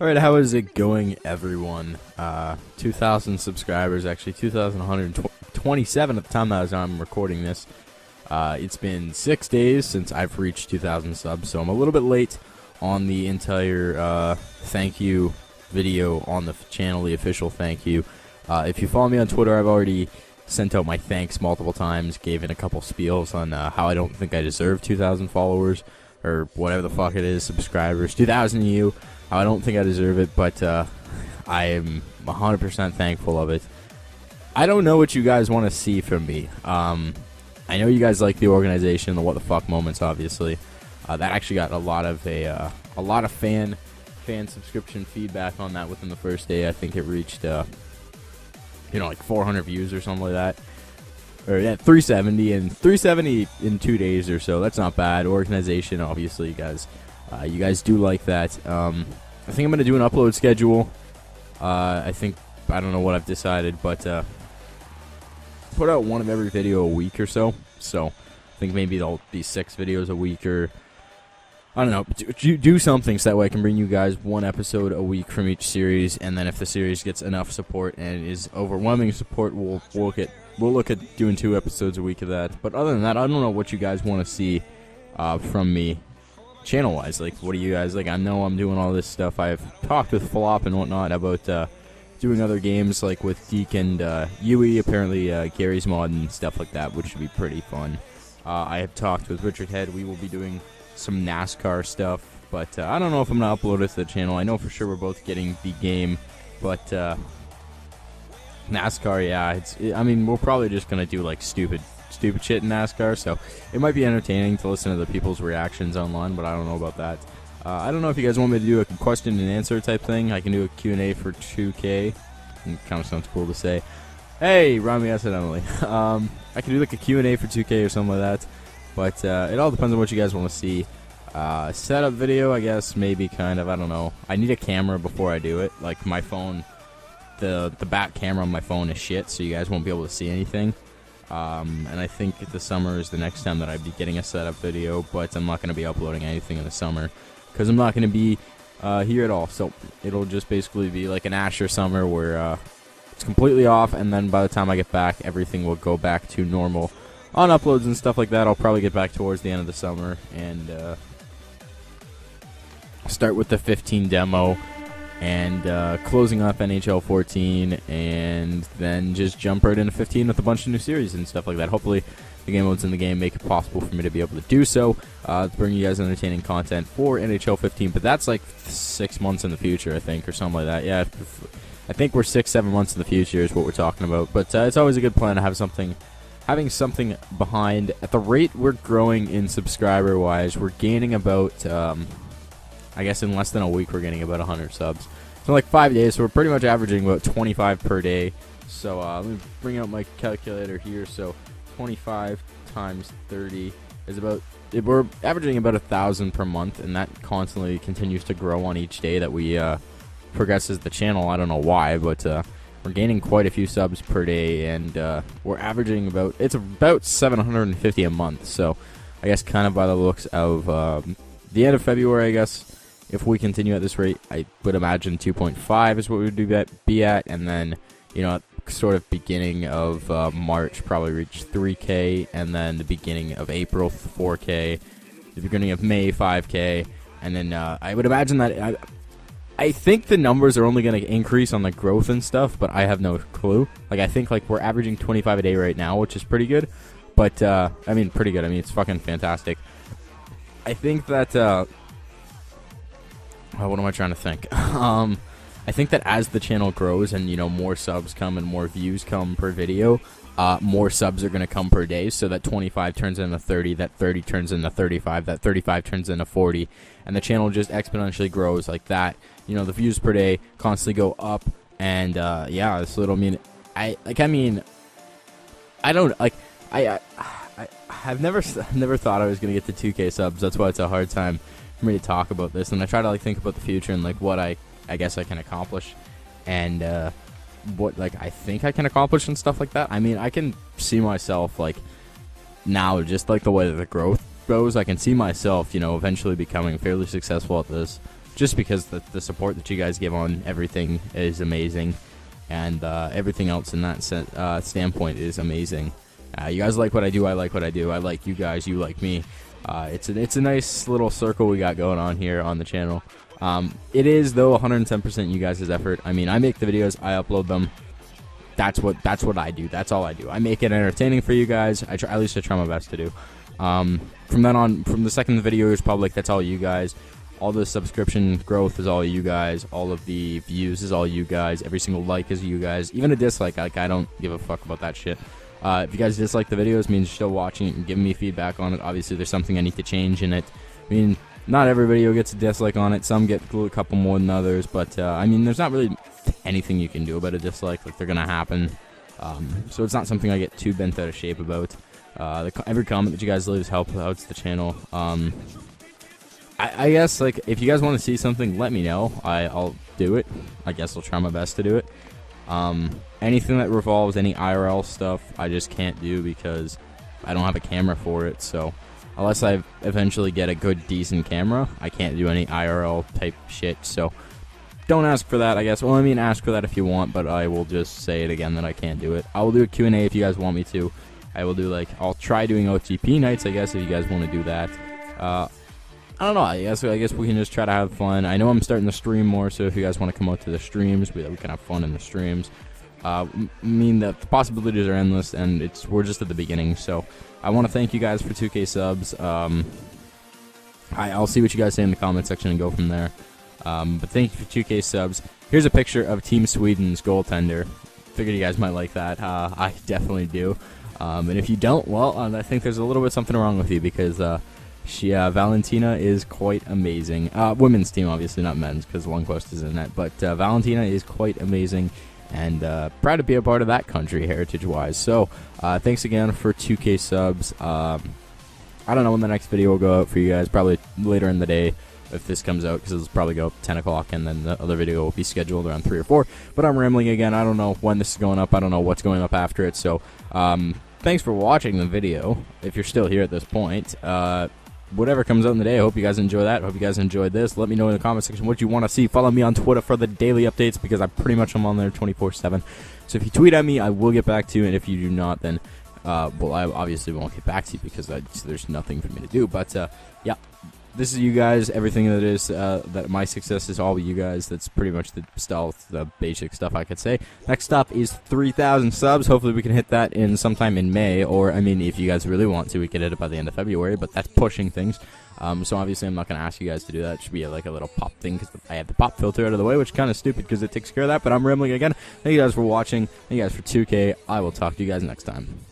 All right, how is it going, everyone? Uh, 2,000 subscribers, actually 2,127 at the time that I'm recording this. Uh, it's been six days since I've reached 2,000 subs, so I'm a little bit late on the entire uh, thank you video on the channel, the official thank you. Uh, if you follow me on Twitter, I've already sent out my thanks multiple times, gave in a couple spiels on uh, how I don't think I deserve 2,000 followers or whatever the fuck it is, subscribers. 2,000 you. I don't think I deserve it, but uh, I am 100% thankful of it. I don't know what you guys want to see from me. Um, I know you guys like the organization, the what the fuck moments, obviously. Uh, that actually got a lot of a uh, a lot of fan fan subscription feedback on that within the first day. I think it reached uh, you know like 400 views or something like that, or yeah, 370 and 370 in two days or so. That's not bad. Organization, obviously, you guys uh, you guys do like that. Um, I think I'm going to do an upload schedule. Uh, I think, I don't know what I've decided, but uh, put out one of every video a week or so. So I think maybe there'll be six videos a week or. I don't know. Do, do something so that way I can bring you guys one episode a week from each series, and then if the series gets enough support and is overwhelming support, we'll, we'll look at we'll look at doing two episodes a week of that. But other than that, I don't know what you guys want to see uh, from me channel wise. Like, what do you guys like? I know I'm doing all this stuff. I've talked with Flop and whatnot about uh, doing other games like with Geek and uh, Yui, apparently uh, Garry's Mod and stuff like that, which should be pretty fun. Uh, I have talked with Richard Head. We will be doing some NASCAR stuff, but uh, I don't know if I'm gonna upload it to the channel. I know for sure we're both getting the game, but uh, NASCAR, yeah, it's. It, I mean, we're probably just gonna do like stupid stupid shit in NASCAR, so it might be entertaining to listen to the people's reactions online, but I don't know about that. Uh, I don't know if you guys want me to do a question and answer type thing. I can do a Q&A for 2K. It kind of sounds cool to say. Hey, Rami accidentally. um, I can do like a Q&A for 2K or something like that, but uh, it all depends on what you guys want to see. Uh, setup video, I guess, maybe kind of. I don't know. I need a camera before I do it. Like my phone, the the back camera on my phone is shit, so you guys won't be able to see anything. Um, and I think the summer is the next time that I'd be getting a setup video, but I'm not going to be uploading anything in the summer because I'm not going to be uh, here at all. So it'll just basically be like an Asher summer where uh, it's completely off, and then by the time I get back, everything will go back to normal on uploads and stuff like that. I'll probably get back towards the end of the summer and uh, start with the 15 demo and uh, closing off NHL 14, and then just jump right into 15 with a bunch of new series and stuff like that. Hopefully, the game modes in the game make it possible for me to be able to do so uh, to bring you guys entertaining content for NHL 15. But that's like six months in the future, I think, or something like that. Yeah, I think we're six, seven months in the future is what we're talking about. But uh, it's always a good plan to have something. Having something behind at the rate we're growing in subscriber wise, we're gaining about um, I guess in less than a week we're getting about 100 subs. So like five days, so we're pretty much averaging about 25 per day. So uh, let me bring out my calculator here. So 25 times 30 is about we're averaging about a thousand per month, and that constantly continues to grow on each day that we uh, progresses the channel. I don't know why, but uh, we're gaining quite a few subs per day, and uh, we're averaging about it's about 750 a month. So I guess kind of by the looks of um, the end of February, I guess if we continue at this rate, I would imagine 2.5 is what we would be at, and then you know, sort of beginning of uh, March, probably reach 3K, and then the beginning of April 4K, the beginning of May 5K, and then uh, I would imagine that I, I think the numbers are only going to increase on the growth and stuff, but I have no clue. Like I think like we're averaging 25 a day right now, which is pretty good. But uh, I mean, pretty good. I mean, it's fucking fantastic. I think that what am I trying to think? um, I think that as the channel grows and you know more subs come and more views come per video, uh, more subs are going to come per day. So that 25 turns into 30, that 30 turns into 35, that 35 turns into 40, and the channel just exponentially grows like that. You know, the views per day constantly go up, and uh, yeah, so it'll mean I like. I mean, I don't like. I, I I have never never thought I was going to get to 2K subs. That's why it's a hard time for me to talk about this, and I try to like think about the future and like what I I guess I can accomplish, and uh, what like I think I can accomplish and stuff like that. I mean, I can see myself like now, just like the way that the growth goes, I can see myself, you know, eventually becoming fairly successful at this, just because the, the support that you guys give on everything is amazing, and uh, everything else in that set, uh, standpoint is amazing. Uh, you guys like what I do, I like what I do. I like you guys, you like me. Uh, it's a, it's a nice little circle we got going on here on the channel. Um, it is though 110% you guys' effort. I mean, I make the videos, I upload them. That's what that's what I do. That's all I do. I make it entertaining for you guys. I try, at least I try my best to do. Um, from then on, from the second the video is public, that's all you guys. All the subscription growth is all you guys. All of the views is all you guys. Every single like is you guys. Even a dislike, like I don't give a fuck about that shit. Uh, if you guys dislike the videos, means you're still watching it and giving me feedback on it. Obviously, there's something I need to change in it. I mean, not every video gets a dislike on it. Some get a couple more than others, but uh, I mean, there's not really anything you can do about a dislike. Like they're gonna happen. Um, so it's not something I get too bent out of shape about. Uh, the, every comment that you guys leave helps out the channel. Um, I, I, guess like if you guys want to see something, let me know. I, I'll do it. I guess I'll try my best to do it. Um, anything that revolves any IRL stuff, I just can't do because I don't have a camera for it. So unless I eventually get a good, decent camera, I can't do any IRL type shit. So don't ask for that, I guess. Well, I mean, ask for that if you want, but I will just say it again that I can't do it. I will do a Q&A if you guys want me to. I will do, like, I'll try doing OTP nights, I guess, if you guys want to do that. Uh, I don't know. I guess I guess we can just try to have fun. I know I'm starting to stream more, so if you guys want to come out to the streams, we, we can have fun in the streams. Uh, I mean, the possibilities are endless, and it's we're just at the beginning. So I want to thank you guys for 2K subs. Um, I, I'll see what you guys say in the comment section and go from there. Um, but thank you for 2K subs. Here's a picture of Team Sweden's goaltender. Figured you guys might like that. Uh, I definitely do. Um, and if you don't, well, uh, I think there's a little bit something wrong with you because uh, she uh, Valentina is quite amazing. Uh, women's team, obviously, not men's because Lundqvist is in that. But uh, Valentina is quite amazing and uh, proud to be a part of that country heritage wise. So, uh, thanks again for 2K subs. Um, I don't know when the next video will go out for you guys, probably later in the day if this comes out because it'll probably go up 10 o'clock and then the other video will be scheduled around 3 or 4. But I'm rambling again. I don't know when this is going up. I don't know what's going up after it. So, um, thanks for watching the video if you're still here at this point. Whatever comes out in the day. I hope you guys enjoy that. I hope you guys enjoyed this. Let me know in the comment section what you want to see. Follow me on Twitter for the daily updates because I pretty much am on there 24/7. So if you tweet at me, I will get back to you, and if you do not, then uh, well, I obviously won't get back to you because I, there's nothing for me to do. But uh, yeah, this is you guys. Everything that is uh, that my success is all you guys. That's pretty much the stuff, the basic stuff I could say. Next up is 3,000 subs. Hopefully we can hit that in sometime in May, or I mean, if you guys really want to, we could hit it by the end of February. But that's pushing things. Um, so obviously I'm not going to ask you guys to do that. It should be like a little pop thing because I have the pop filter out of the way, which kind of stupid because it takes care of that. But I'm rambling again. Thank you guys for watching. Thank you guys for 2K. I will talk to you guys next time.